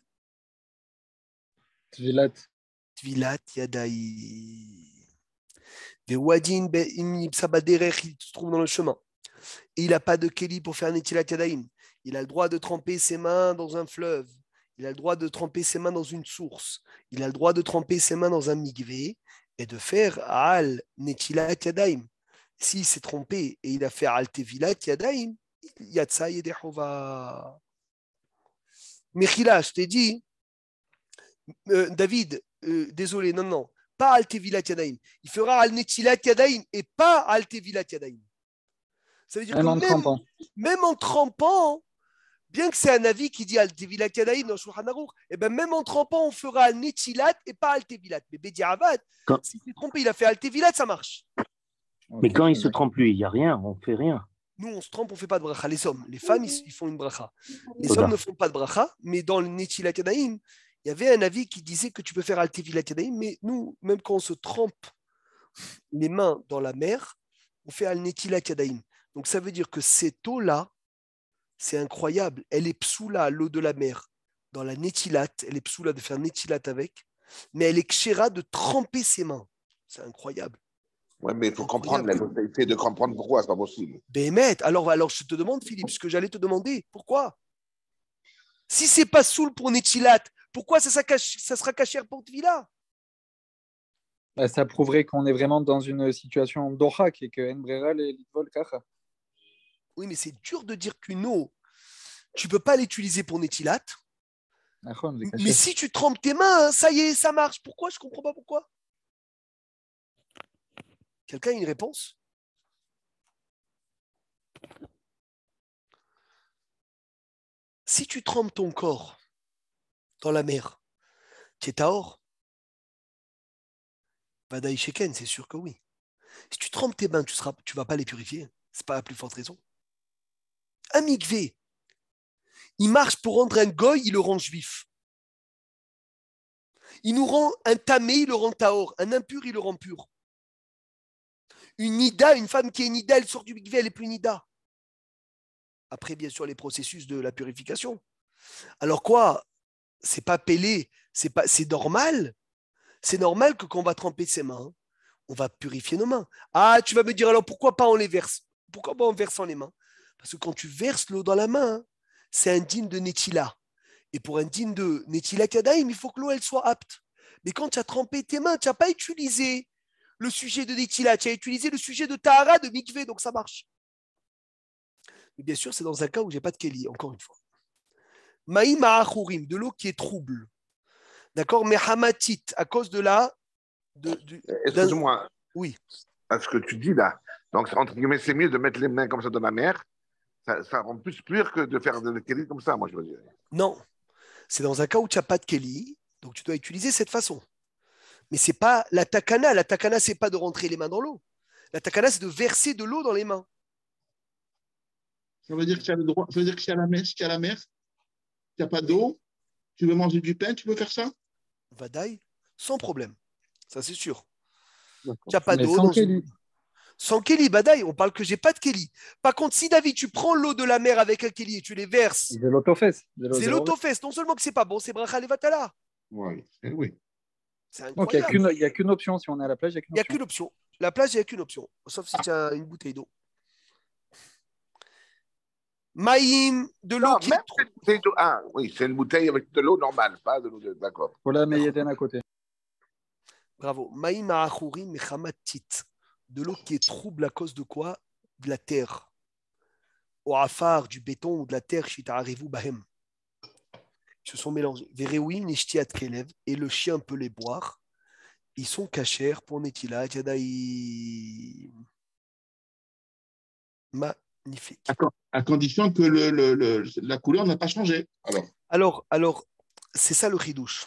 Tvilat. Tvilat Yadaï. Vewadin il se trouve dans le chemin. Il n'a pas de keli pour faire Netilat Yadaim. Il a le droit de tremper ses mains dans un fleuve. Il a le droit de tremper ses mains dans une source. Il a le droit de tremper ses mains dans un migvé et de faire Al Netilat Yadaim. S'il s'est trompé et il a fait Al Tevilat Yadaim, Yatsa Yedehova. Mechila, je t'ai dit, euh, David, euh, désolé, non, non, pas Al Tevilat Yadaim. Il fera Al Netilat Yadaim et pas Al Tevilat Yadaim. Ça veut dire Même que en même, trempant. même en trempant, bien que c'est un avis qui dit Al Tevilat Yadaim dans Shulchan Aruch, et ben même en trempant, on fera Al Netilat et pas Al Tevilat. Mais Bedi Avad, Quand- s'il s'est trompé, il a fait Al Tevilat, ça marche. Mais quand il se trompe lui, il n'y a rien, on fait rien. Nous, on se trompe, on ne fait pas de bracha. Les hommes, les femmes, ils, ils font une bracha. Les hommes ne font pas de bracha, mais dans le Netilat Yadaim, il y avait un avis qui disait que tu peux faire Al-Tevilat Yadaim, mais nous, même quand on se trempe les mains dans la mer, on fait Al-Netilat Yadaim. Donc ça veut dire que cette eau-là, c'est incroyable. Elle est psoula, l'eau de la mer, dans la Netilat. Elle est psoula de faire Netilat avec, mais elle est kshera de tremper ses mains. C'est incroyable. Ouais, mais il faut comprendre, là, essayer de comprendre pourquoi, c'est pas possible. Bémet, alors, alors je te demande, Philippe, ce que j'allais te demander. Pourquoi? Si c'est pas soul pour Netilat, pourquoi ça, sera cache- ça sera caché pour Tvila Bah, ça prouverait qu'on est vraiment dans une situation d'Ochak et que Nbrera les Litvol Kacha. Oui, mais c'est dur de dire qu'une eau, tu peux pas l'utiliser pour c'est caché. Mais si tu trempes tes mains, hein, ça y est, ça marche. Pourquoi? Je comprends pas pourquoi. Quelqu'un a une réponse? Si tu trempes ton corps dans la mer, tu es tahor Vadaï Sheken, c'est sûr que oui. Si tu trempes tes mains, tu ne tu vas pas les purifier. C'est pas la plus forte raison. Un mikvé, il marche pour rendre un goy, il le rend juif. Il nous rend un tamé, il le rend taor. Un impur, il le rend pur. Une nida, une femme qui est nida, elle sort du mikvé, elle est plus nida. Après, bien sûr, les processus de la purification. Alors quoi? C'est pas pelé, c'est c'est normal. C'est normal que quand on va tremper ses mains, on va purifier nos mains. Ah, tu vas me dire alors pourquoi pas on les verse Pourquoi pas en versant les mains? Parce que quand tu verses l'eau dans la main, c'est indigne de Netila. Et pour un digne de Netila Kadaim, il faut que l'eau elle soit apte. Mais quand tu as trempé tes mains, tu n'as pas utilisé le sujet de Netila, tu as utilisé le sujet de Tahara, de Mikvé, donc ça marche. Mais bien sûr, c'est dans un cas où j'ai pas de Keli, encore une fois. Maïm de l'eau qui est trouble. D'accord Mais Hamatit, à cause de la. De, du- Excuse-moi. Oui. À ce que tu dis là. Donc, entre guillemets, c'est mieux de mettre les mains comme ça dans la mer. Ça, ça rend plus pur que de faire de le kéli comme ça, moi, je veux dire. Non. C'est dans un cas où tu n'as pas de Keli, donc tu dois utiliser cette façon. Mais c'est pas la takana. La takana, c'est pas de rentrer les mains dans l'eau. La takana, c'est de verser de l'eau dans les mains. Ça veut dire que tu as le droit, ça veut dire que si à la mer, si tu la mer, tu n'as pas d'eau, tu veux manger du pain, tu peux faire ça? Vadaï, sans problème. Ça, c'est sûr. Tu n'as pas d'eau. sans dans une- Kelly. Sans Kelly, Badaï, on parle que j'ai pas de Kelly. Par contre, si David, tu prends l'eau de la mer avec un Kelly et tu les verses, C'est l'autofesse. c'est l'autofest. Non seulement que c'est pas bon, c'est bracha levatala. Oui, eh oui. C'est Donc, il n'y a qu'une- il y a qu'une option. Si on est à la plage, il Il n'y a a qu'une option. La plage, il n'y a qu'une option. Sauf si tu as une bouteille d'eau. Maïm, de l'eau qui même. Ah, oui, c'est une bouteille avec de l'eau normale, pas de l'eau. de- D'accord. Faut la Meyeden à côté. Bravo. Maïm Achurim Mechamatit. De l'eau qui est trouble à cause de quoi? De la terre. Au afar, du béton ou de la terre, Bahem. Ils se sont mélangés. Vereouim Nishtiat Kelev. Et le chien peut les boire. Ils sont cachers pour Netila. Magnifique. À, con- à condition que le, le- le- la couleur n'a pas changé. Alors, Alors, alors c'est ça le ridouche.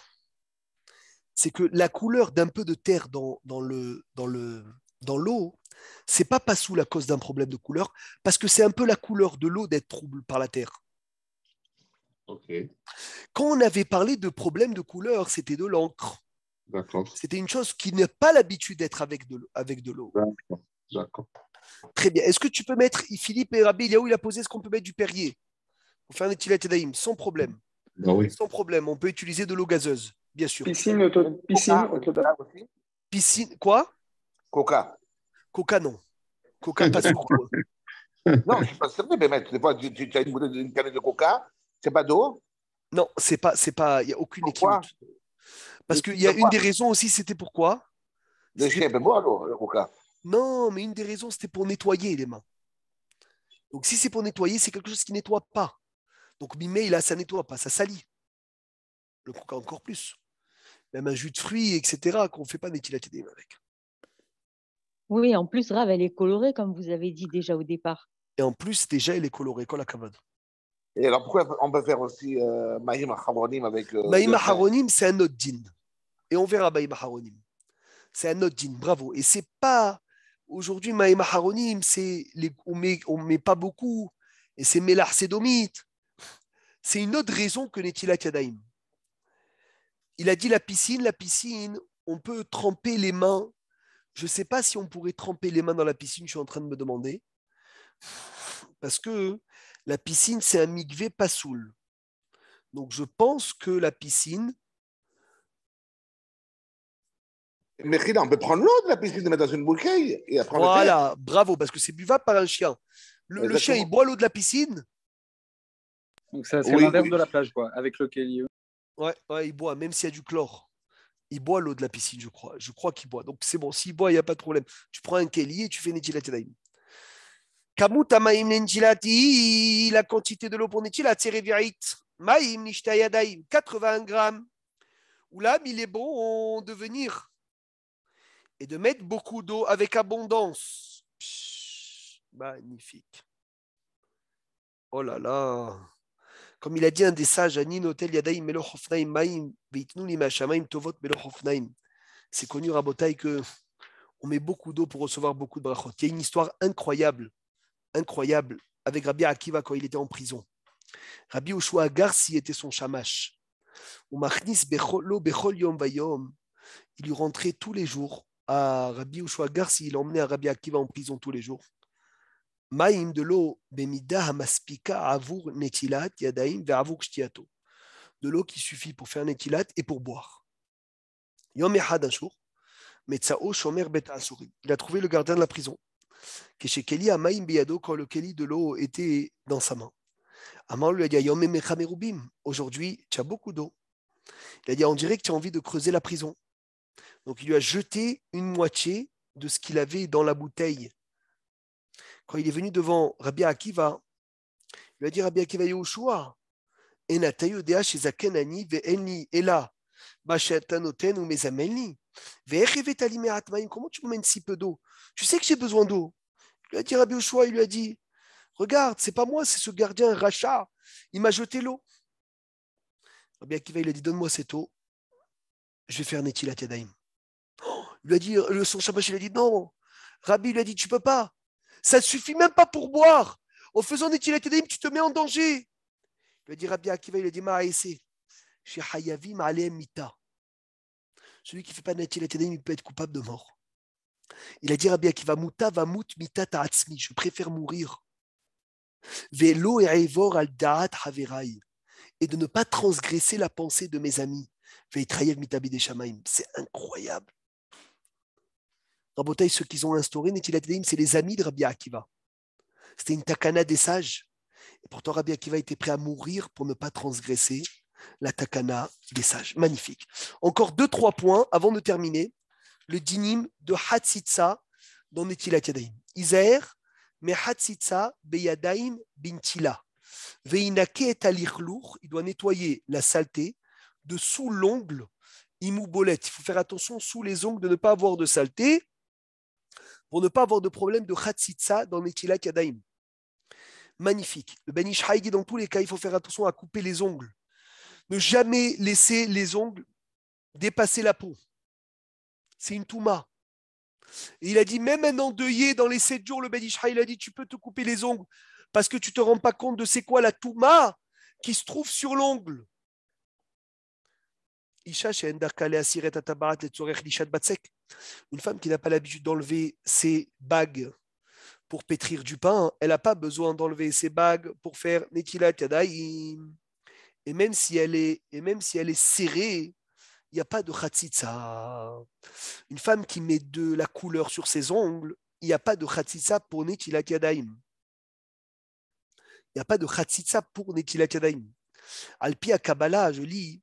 C'est que la couleur d'un peu de terre dans, dans le dans le dans l'eau, c'est pas pas sous la cause d'un problème de couleur, parce que c'est un peu la couleur de l'eau d'être trouble par la terre. ok, Quand on avait parlé de problème de couleur, c'était de l'encre. d'accord, C'était une chose qui n'a pas l'habitude d'être avec de l'eau- avec de l'eau. d'accord, d'accord. Très bien. Est-ce que tu peux mettre Philippe et Rabbi Eliaou, il a posé est-ce qu'on peut mettre du Perrier pour faire un étilat daïm sans problème. Oui. Sans problème. On peut utiliser de l'eau gazeuse, bien sûr. Piscine, auto, piscine, Coca, auto- Piscine, quoi? Coca. Coca, non. Coca, pas sûr. Non, je que c'est vrai, mais maître, des fois, tu, tu- tu as une, canette de coca, c'est pas d'eau? Non, c'est pas, c'est pas, il n'y a aucune Pourquoi? équilibre. Parce qu'il y a une des raisons aussi, c'était pourquoi? Le chien peut boire l'eau, le coca. Non, mais une des raisons, c'était pour nettoyer les mains. Donc, si c'est pour nettoyer, c'est quelque chose qui nettoie pas. Donc, Mimé, là, ça nettoie pas, ça salit. Le coca encore plus. Même un jus de fruits, etc., qu'on ne fait pas des avec. Oui, en plus, Rav, elle est colorée, comme vous avez dit déjà au départ. Et en plus, déjà, elle est colorée, comme la cavade. Et alors, pourquoi on peut faire aussi euh, Mahim Acharonim avec. Euh, Maïm le- Haronim, c'est un autre din. Et on verra Maïm Haronim. C'est un autre din, bravo. Et c'est pas. Aujourd'hui, Maïm Haronim, c'est les... on met, on met pas beaucoup. Et c'est Melar Sédomite. C'est une autre raison que Netila Kadaim. Il a dit la piscine, la piscine, on peut tremper les mains. Je ne sais pas si on pourrait tremper les mains dans la piscine, je suis en train de me demander. Parce que la piscine, c'est un mikvé pasoul. Donc je pense que la piscine, Mais on peut prendre l'eau de la piscine, de mettre dans une bouteille et après voilà, bravo, parce que c'est buvable par un chien. Le, le chien, il boit l'eau de la piscine, Donc, ça, c'est Oui, l'inverse oui. de la plage, quoi, avec le Kelly. ouais, ouais, il boit, même s'il y a du chlore. Il boit l'eau de la piscine, je crois. Je crois qu'il boit. Donc c'est bon, s'il boit, il n'y a pas de problème. Tu prends un keli et tu fais netilat yadayim. Kamut amaim la quantité de l'eau pour netilat, c'est revirit. Maim nishta yadayim, 80 grammes. Oulam, il est bon de venir. et de mettre beaucoup d'eau avec abondance. Magnifique. Oh là là. Comme il a dit un des sages. C'est connu, Rabotai, que on met beaucoup d'eau pour recevoir beaucoup de brachot. Il y a une histoire incroyable, incroyable, avec Rabbi Akiva quand il était en prison. Rabbi Oshua Agarsi était son shamash. Il lui rentrait tous les jours à Rabbi Oshua Agarsi. Il emmenait à Rabbi Akiva en prison tous les jours. Maïm de l'eau, Bemida Hamaspika Avur Netilat Yadaim Shtiato. De l'eau qui suffit pour faire Netilat et pour boire. Yom Echad un jour, Shomer Bet. Il a trouvé le gardien de la prison. Que chez Keli Amaim Biyado, quand le Keli de l'eau était dans sa main. Amar lui a dit Yom. Aujourd'hui, tu as beaucoup d'eau. Il a dit On dirait que tu as envie de creuser la prison. Donc il lui a jeté une moitié de ce qu'il avait dans la bouteille. Il est venu devant Rabbi Akiva, il lui a dit Rabbi Akiva Yehoshua. Comment tu me mènes si peu d'eau? Tu sais que j'ai besoin d'eau. Il lui a dit Rabbi Yehoshua, il lui a dit Regarde, c'est pas moi, c'est ce gardien Racha. Il m'a jeté l'eau. Rabbi Akiva, il a dit Donne-moi cette eau. Je vais faire Netilat Yadaim. Oh, il lui a dit, le son Shabbat, il a dit Non. Rabbi lui a dit Tu peux pas. Ça ne suffit même pas pour boire. En faisant Yadaim, tu te mets en danger. Il a dit Rabbi Akiva, il a dit Ma'aese. Chez Hayavim Mita. Celui qui ne fait pas Netilat Yadaim, il peut être coupable de mort. Il a dit Rabbi Akiva Muta va mut mita ta'atzmi. Je préfère mourir. Velo et al da'at haverai. Et de ne pas transgresser la pensée de mes amis. C'est incroyable. Rabotaï, ceux qu'ils ont instauré, Netilat c'est les amis de Rabbi Akiva. C'était une takana des sages. Et pourtant, Rabbi Akiva était prêt à mourir pour ne pas transgresser la takana des sages. Magnifique. Encore deux, trois points avant de terminer. Le dinim de Hatzitsa dans Netilat. Isaer, mais Hatzitsa beyadaim bintila. Veinake et il doit nettoyer la saleté de sous l'ongle imoubolette. Il faut faire attention sous les ongles de ne pas avoir de saleté pour ne pas avoir de problème de khatsitsa dans Netilat Yadaim. Magnifique. Le Ben dit dans tous les cas, il faut faire attention à couper les ongles. Ne jamais laisser les ongles dépasser la peau. C'est une touma. Et il a dit, même un endeuillé dans les sept jours, le Ben il a dit, tu peux te couper les ongles parce que tu ne te rends pas compte de c'est quoi la touma qui se trouve sur l'ongle. Une femme qui n'a pas l'habitude d'enlever ses bagues pour pétrir du pain, elle n'a pas besoin d'enlever ses bagues pour faire netilat yadaim. Et même si elle est, serrée, il n'y a pas de khatsitsa. Une femme qui met de la couleur sur ses ongles, il n'y a pas de khatsitsa pour netilat yadaim. Il n'y a pas de khatsitsa pour netilat yadaim. Alpi à Kabbalah, je lis,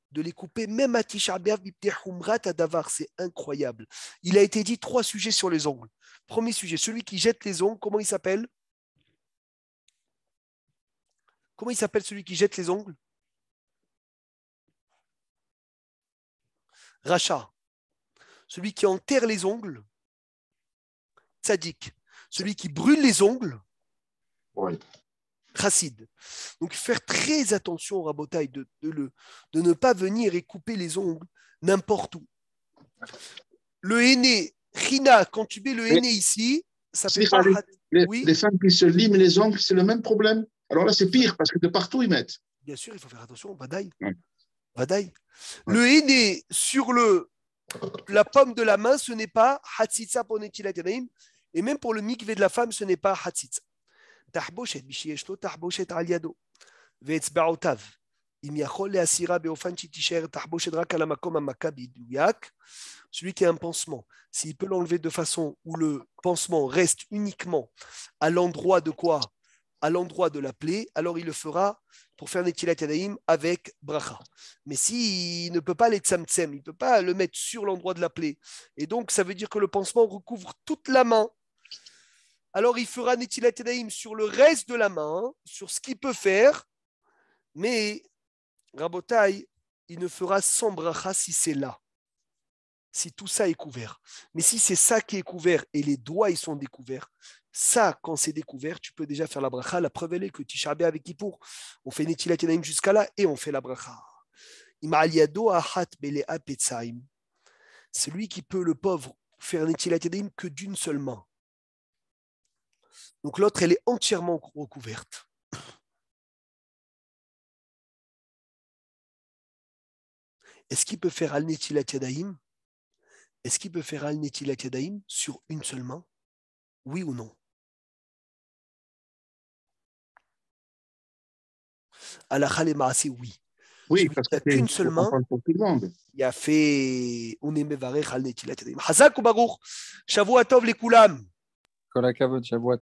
de les couper, même à Tisha Davar, c'est incroyable. Il a été dit trois sujets sur les ongles. Premier sujet, celui qui jette les ongles, comment il s'appelle? Comment il s'appelle celui qui jette les ongles? Racha. Celui qui enterre les ongles, Tzadik. Celui qui brûle les ongles. Chassid. Donc faire très attention au rabotail, de, de, le, de ne pas venir et couper les ongles n'importe où. Le aîné, Rina, quand tu mets le aîné ici, ça fait pas... les, oui les femmes qui se liment les ongles, c'est le même problème. Alors là, c'est pire parce que de partout ils mettent. Bien sûr, il faut faire attention. Ouais. Vadaï. Le aîné sur le, la pomme de la main, ce n'est pas Hatzitza pour Et même pour le mikvé de la femme, ce n'est pas Hatzitza תחבושת, מי שיש לו תחבושת על ידו, ואצבעותיו, אם יכול להסירה באופן שתישאר תחבושת רק על המקום המכה בדויק, celui qui a un pansement, s'il peut l'enlever de façon où le pansement reste uniquement à l'endroit de quoi À l'endroit de la plaie, alors il le fera pour faire Netilat Yadayim avec bracha. Mais s'il ne peut pas les tsamtsem, il ne peut pas le mettre sur l'endroit de la plaie, et donc ça veut dire que le pansement recouvre toute la main, alors il fera Netilat sur le reste de la main, sur ce qu'il peut faire, mais Rabotai, il ne fera sans bracha si c'est là, si tout ça est couvert. Mais si c'est ça qui est couvert et les doigts ils sont découverts, ça, quand c'est découvert, tu peux déjà faire la bracha. La preuve, elle est que Tisha avec Kippour, on fait Netilat jusqu'à là et on fait la bracha. Celui qui peut, le pauvre, faire Netilat Yadayim que d'une seule main. Donc l'autre, elle est entièrement recouverte. Est-ce qu'il peut faire Al Netilat Yadayim Est-ce qu'il peut faire Al Netilat Yadayim sur une seule main? Oui ou non? Alachal et Maasé, oui. Oui, parce qui que a qu'une seule main, il a fait On est Mevarech Al Netilat Yadayim. Hazak ou Baruch Shavua Tov les Shavuot.